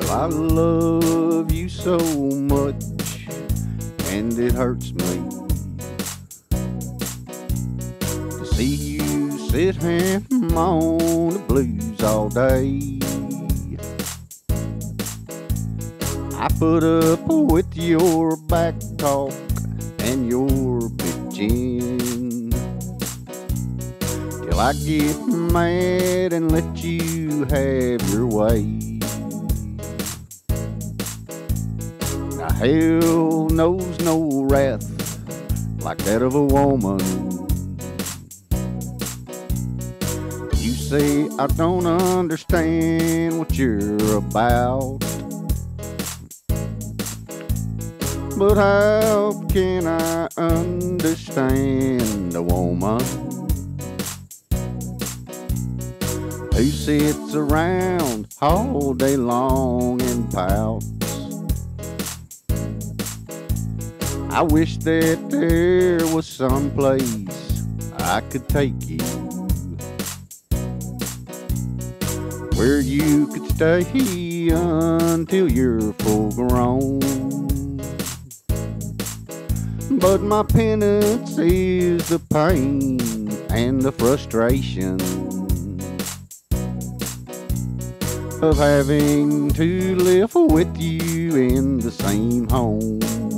Well, I love you so much, and it hurts me to see you sit here on the blues all day. I put up with your back talk and your bitching till I get mad and let you have your way. Hell knows no wrath like that of a woman. You say I don't understand what you're about. But how can I understand a woman who sits around all day long and pouts? I wish that there was some place I could take you where you could stay until you're full grown. But my penance is the pain and the frustration of having to live with you in the same home.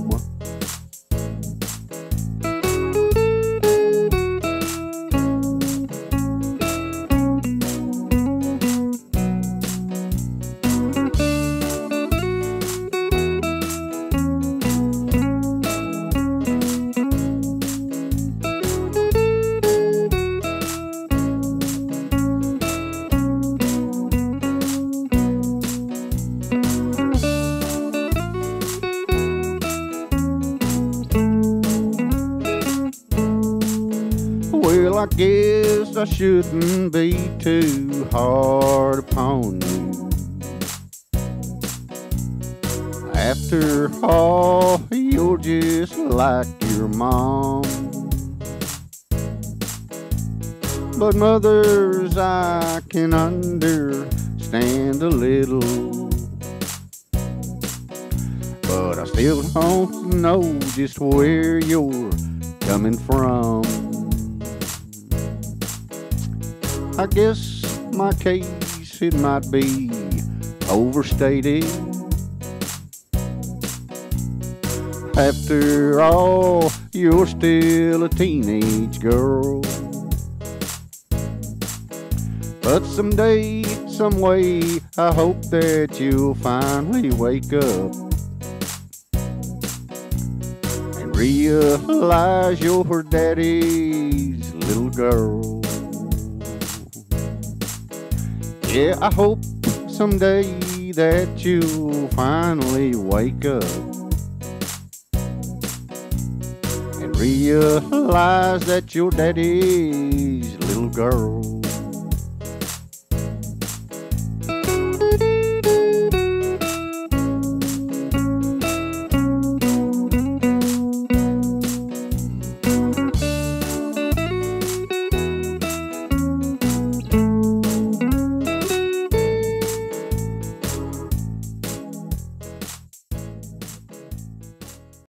I guess I shouldn't be too hard upon you. After all, you're just like your mom. But mothers, I can understand a little. But I still don't know just where you're coming from. I guess my case it might be overstated. After all, you're still a teenage girl. But someday, some way, I hope that you'll finally wake up and realize you're her daddy's little girl. Yeah, I hope someday that you'll finally wake up and realize that your daddy's little girl.